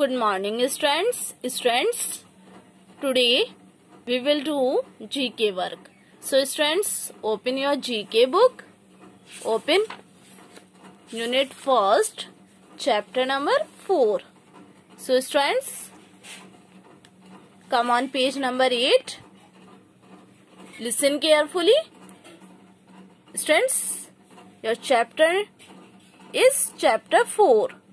Good morning students. Students, today we will do GK work. So students, open your GK book. Open unit first, chapter number 4. So students, come on page number 8. Listen carefully. Students, your chapter is chapter 4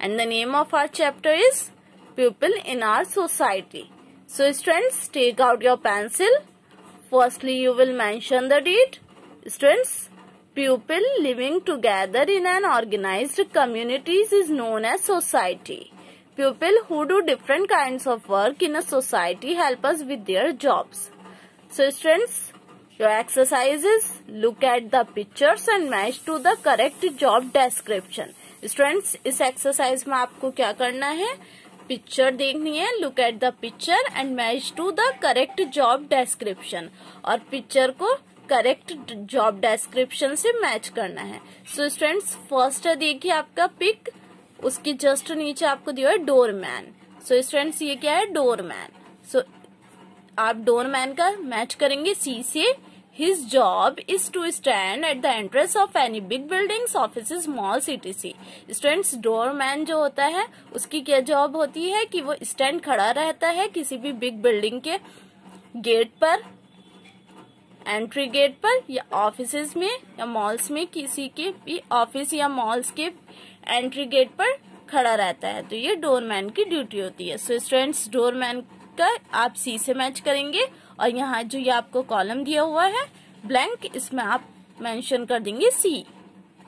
and the name of our chapter is People in Our Society. So students, take out your pencil. Firstly, you will mention the date. Students, people living together in an organized communities is known as society. People who do different kinds of work in a society help us with their jobs. So students, your exercises, look at the pictures and match to the correct job description. Students इस exercise में आपको क्या करना है? Picture देखनी है look at the picture and match to the correct job description और picture को करेक्ट जॉब डेस्क्रिप्शन से मैच करना है। सो स्टूडेंट्स फ़र्स्ट देखिए आपका पिक उसकी जस्ट नीचे आपको दिया है डोरमैन सो स्टूडेंट्स ये क्या है? डोरमैन सो so, आप डोरमैन का मैच करेंगे सी से His job is to stand at the entrance of any big buildings, offices, malls, etc. Students, doorman जो होता है उसकी क्या जॉब होती है कि वो स्टैंड खड़ा रहता है किसी भी बिग बिल्डिंग के गेट पर एंट्री गेट पर या ऑफ़िस में या मॉल्स में किसी के भी ऑफ़िस या मॉल्स के एंट्री गेट पर खड़ा रहता है तो ये डोरमैन की ड्यूटी होती है सो स्टूडेंट्स डोरमैन का आप सी से मैच करेंगे और यहाँ जो ये आपको कॉलम दिया हुआ है ब्लैंक इसमें आप मेंशन कर देंगे सी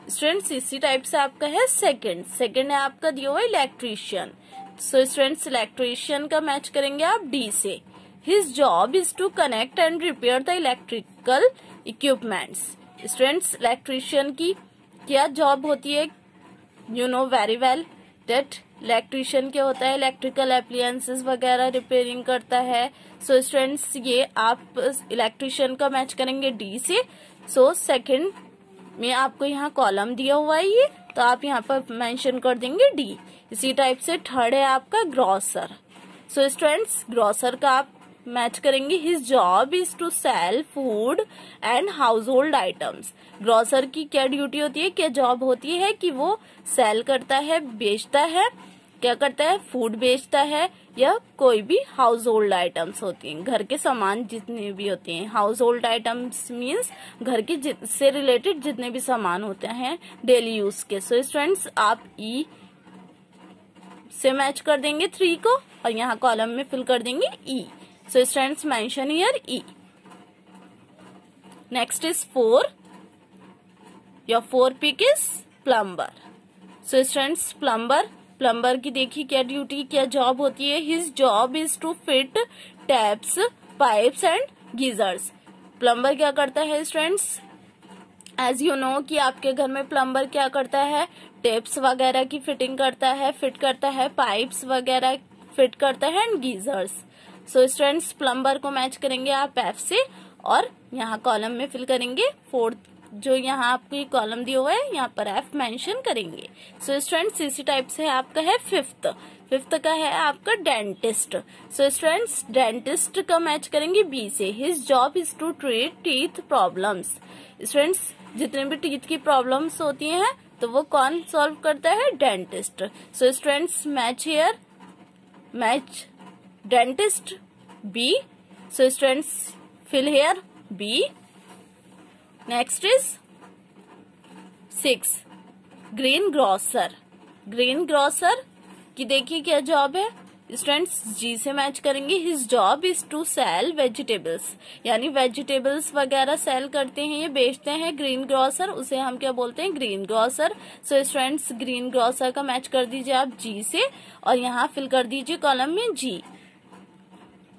स्टूडेंट्स इसी टाइप से आपका है सेकंड सेकंड है आपका दिया हुआ इलेक्ट्रीशियन सो स्टूडेंट्स इलेक्ट्रीशियन का मैच करेंगे आप डी से. His job is to connect and repair the electrical equipments students electrician की क्या जॉब होती है? You know very well that electrician क्या होता है? इलेक्ट्रिकल अप्लायंसेस वगैरह रिपेयरिंग करता है। सो so, स्टूडेंट्स ये आप इलेक्ट्रिशियन का मैच करेंगे डी से। सो so, सेकंड में आपको यहाँ कॉलम दिया हुआ है ये तो आप यहाँ पर मेंशन कर देंगे डी इसी टाइप से थर्ड है आपका ग्रॉसर सो स्टूडेंट्स ग्रॉसर का आप मैच करेंगे। His job is to sell food and household items grocer की क्या ड्यूटी होती है? क्या जॉब होती है कि वो सेल करता है बेचता है। क्या करता है? फ़ूड बेचता है या कोई भी हाउस होल्ड आइटम्स होती हैं। घर के सामान जितने भी होते हैं। हाउस होल्ड आइटम्स मीन्स घर के से रिलेटेड जितने भी सामान होते हैं डेली यूज़ के। सो so, स्टूडेंट्स आप ई e से मैच कर देंगे थ्री को और यहाँ कॉलम में फिल कर देंगे E so students mention here E next is four your four pic is plumber so students plumber plumber की देखिए क्या ड्यूटी क्या जॉब होती है? His job is to fit taps pipes and geysers plumber क्या करता है स्टूडेंट्स एज यू नो कि आपके घर में प्लम्बर क्या करता है? टेप्स वगैरह की फिटिंग करता है फिट करता है पाइप्स वगैरह फिट करता है and geysers so students plumber को मैच करेंगे आप एफ़ से और यहाँ कॉलम में फिल करेंगे फोर्थ जो यहाँ आपको कॉलम दिया हुआ है, यहाँ पर एफ़ मेंशन करेंगे। सो स्टूडेंट्स इसी टाइप से आपका है फिफ्थ फिफ्थ का है आपका डेंटिस्ट सो स्टूडेंट्स डेंटिस्ट का मैच करेंगे बी से। His job is to treat teeth problems students जितने भी टीथ की प्रॉब्लम्स होती हैं तो वो कौन सॉल्व करता है? Dentist so students match here match dentist B so students fill here B next is six green grocer green grocer की देखिए क्या जॉब है? स्टूडेंट्स जी से मैच करेंगे। His job is to sell vegetables यानी वेजिटेबल्स वगैरह सेल करते हैं ये बेचते हैं ग्रीन ग्रॉसर उसे हम क्या बोलते हैं? Green grocer so students green grocer का मैच कर दीजिए आप जी से और यहाँ फिल कर दीजिए कॉलम में जी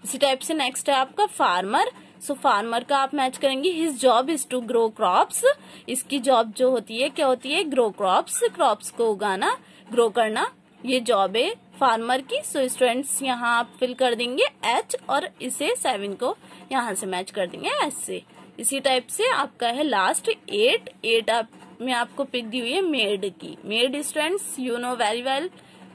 इसी टाइप से नेक्स्ट है आपका फार्मर सो फार्मर का आप मैच करेंगे। His job is to grow crops इसकी जॉब जो होती है, क्या होती है? ग्रो क्रॉप्स क्रॉप्स को उगाना ग्रो करना। ये जॉब है फार्मर की। सो स्टूडेंट्स यहाँ आप फिल कर देंगे एच और इसे सेवन को यहाँ से मैच कर देंगे एच से। इसी टाइप से आपका है लास्ट एट एट आप, में आपको पिक दी हुई है मेड की। Maid students you know very well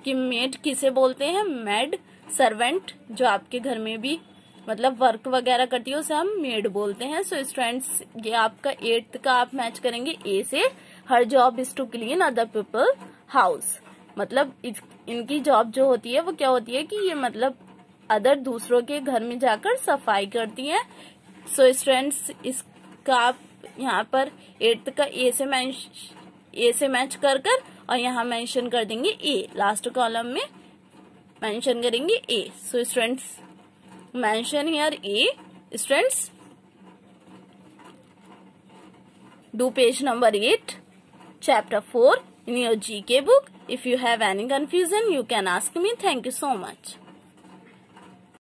कि मेड किसे बोलते हैं? मेड सर्वेंट जो आपके घर में भी मतलब वर्क वगैरह करती है उसे हम मेड बोलते हैं। सो स्टूडेंट्स ये आपका एट्थ का आप मैच करेंगे ए से। Her job is to clean other people house मतलब इनकी जॉब जो होती है वो क्या होती है कि ये मतलब अदर दूसरों के घर में जाकर सफ़ाई करती हैं। सो so, स्टूडेंट्स इसका आप यहाँ पर एट्थ का ए से मैच ए से मैच कर कर और यहाँ मेंशन कर देंगे ए लास्ट कॉलम में मेंशन करेंगे A so students mention here A. Students, do page number 8 chapter 4 in your GK book if you have any confusion you can ask me thank you so much